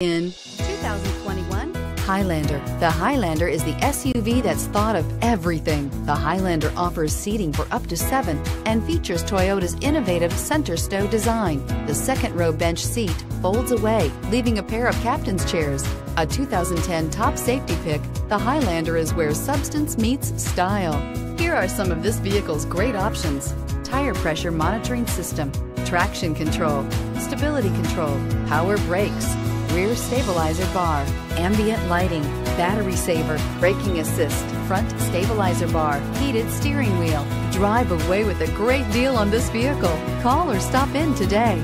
In 2021 Highlander. The Highlander is the SUV that's thought of everything. The Highlander offers seating for up to seven and features Toyota's innovative center stow design. The second row bench seat folds away, leaving a pair of captain's chairs. A 2010 top safety pick, the Highlander is where substance meets style. Here are some of this vehicle's great options. Tire pressure monitoring system, traction control, stability control, power brakes, rear stabilizer bar, ambient lighting, battery saver, braking assist, front stabilizer bar, heated steering wheel. Drive away with a great deal on this vehicle. Call or stop in today.